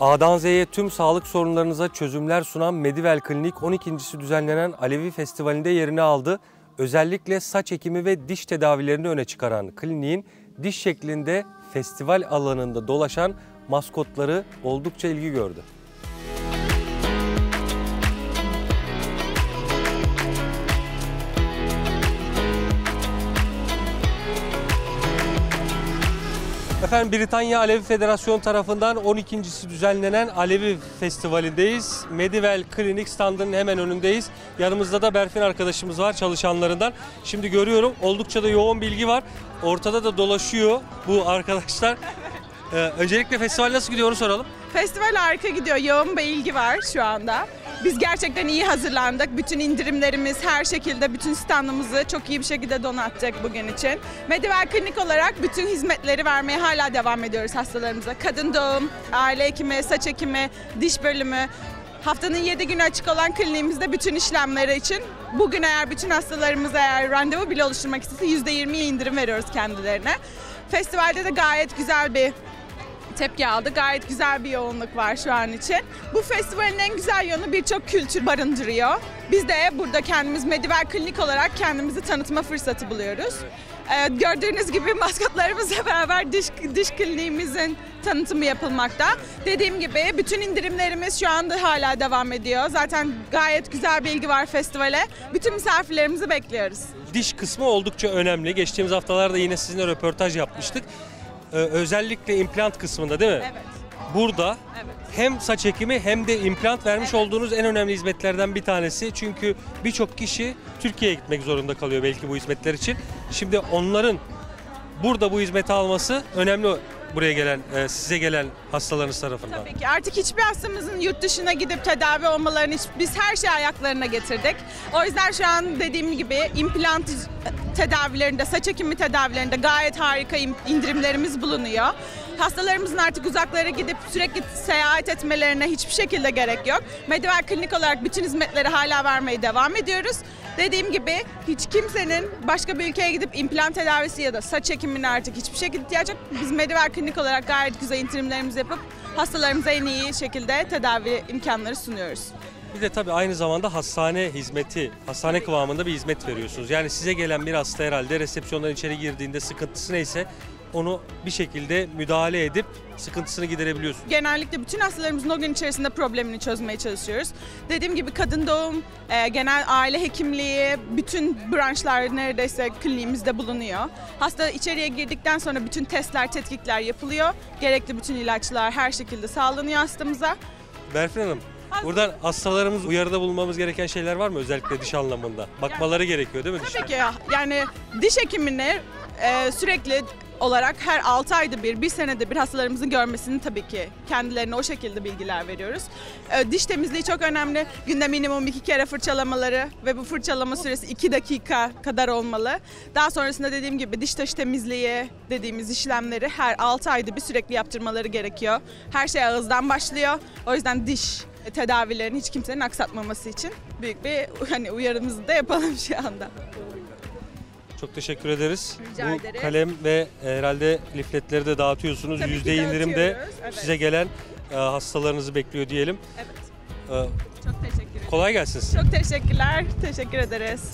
A'dan Z'ye tüm sağlık sorunlarınıza çözümler sunan Medivel Klinik 12.si düzenlenen Alevi Festivali'nde yerini aldı. Özellikle saç ekimi ve diş tedavilerini öne çıkaran kliniğin diş şeklinde festival alanında dolaşan maskotları oldukça ilgi gördü. Efendim Britanya Alevi Federasyonu tarafından 12.si düzenlenen Alevi Festivali'ndeyiz. Medivel Klinik standının hemen önündeyiz. Yanımızda da Berfin arkadaşımız var çalışanlarından. Şimdi görüyorum oldukça da yoğun bilgi var. Ortada da dolaşıyor bu arkadaşlar. Ee, öncelikle festival nasıl gidiyor onu soralım. Festival harika gidiyor. Yoğun bir ilgi var şu anda. Biz gerçekten iyi hazırlandık. Bütün indirimlerimiz her şekilde bütün standımızı çok iyi bir şekilde donattık bugün için. Medivel Klinik olarak bütün hizmetleri vermeye hala devam ediyoruz hastalarımıza. Kadın doğum, aile hekimi, saç ekimi, diş bölümü, Haftanın 7 günü açık olan kliniğimizde bütün işlemleri için bugün eğer bütün hastalarımız eğer randevu bile oluşturmak istese %20 indirim veriyoruz kendilerine. Festivalde de gayet güzel bir tepki aldı. Gayet güzel bir yoğunluk var şu an için. Bu festivalin en güzel yanı birçok kültür barındırıyor. Biz de burada kendimiz Medivel Klinik olarak kendimizi tanıtma fırsatı buluyoruz. Ee, gördüğünüz gibi maskotlarımızla beraber diş, diş kliniğimizin tanıtımı yapılmakta. Dediğim gibi bütün indirimlerimiz şu anda hala devam ediyor. Zaten gayet güzel bir ilgi var festivale. Bütün misafirlerimizi bekliyoruz. Diş kısmı oldukça önemli. Geçtiğimiz haftalarda yine sizinle röportaj yapmıştık. Ee, özellikle implant kısmında değil mi? Evet. Burada Evet. hem saç ekimi hem de implant vermiş olduğunuz en önemli hizmetlerden bir tanesi. Çünkü birçok kişi Türkiye'ye gitmek zorunda kalıyor belki bu hizmetler için. Şimdi onların burada bu hizmeti alması önemli buraya gelen, e, size gelen hastalarınız tarafından. Tabii ki artık hiçbir hastamızın yurt dışına gidip tedavi olmalarını biz her şeyi ayaklarına getirdik. O yüzden şu an dediğim gibi implant tedavilerinde, saç ekimi tedavilerinde gayet harika im- indirimlerimiz bulunuyor. Hastalarımızın artık uzaklara gidip sürekli seyahat etmelerine hiçbir şekilde gerek yok. Medivel Klinik olarak bütün hizmetleri hala vermeye devam ediyoruz. Dediğim gibi hiç kimsenin başka bir ülkeye gidip implant tedavisi ya da saç ekimine artık hiçbir şekilde ihtiyacı yok. Biz Medivel Klinik olarak gayet güzel indirimlerimizi yapıp hastalarımıza en iyi şekilde tedavi imkanları sunuyoruz. Bir de tabii aynı zamanda hastane hizmeti, hastane kıvamında bir hizmet veriyorsunuz. Yani size gelen bir hasta herhalde resepsiyondan içeri girdiğinde sıkıntısı neyse onu bir şekilde müdahale edip sıkıntısını giderebiliyorsunuz. Genellikle bütün hastalarımızın o gün içerisinde problemini çözmeye çalışıyoruz. Dediğim gibi kadın doğum, e, genel aile hekimliği, bütün branşlar neredeyse kliniğimizde bulunuyor. Hasta içeriye girdikten sonra bütün testler, tetkikler yapılıyor. Gerekli bütün ilaçlar her şekilde sağlanıyor hastamıza. Berfin Hanım, buradan hastalarımız uyarıda bulunmamız gereken şeyler var mı özellikle diş anlamında? Bakmaları gerekiyor değil mi Tabii dişlerine? ki yani diş hekimini e, sürekli olarak her 6 ayda bir, bir senede bir hastalarımızın görmesini tabii ki kendilerine o şekilde bilgiler veriyoruz. E, diş temizliği çok önemli. Günde minimum iki kere fırçalamaları ve bu fırçalama süresi 2 dakika kadar olmalı. Daha sonrasında dediğim gibi diş taşı temizliği dediğimiz işlemleri her 6 ayda bir sürekli yaptırmaları gerekiyor. Her şey ağızdan başlıyor. O yüzden diş tedavilerini hiç kimsenin aksatmaması için büyük bir hani uyarımızı da yapalım şu anda. Çok teşekkür ederiz. Rica Bu ederiz. kalem ve herhalde lifletleri de dağıtıyorsunuz. Tabii Yüzde indirim de evet. size gelen e, hastalarınızı bekliyor diyelim. Evet. E, Çok teşekkür ederim. kolay gelsin size. Çok teşekkürler. Teşekkür ederiz.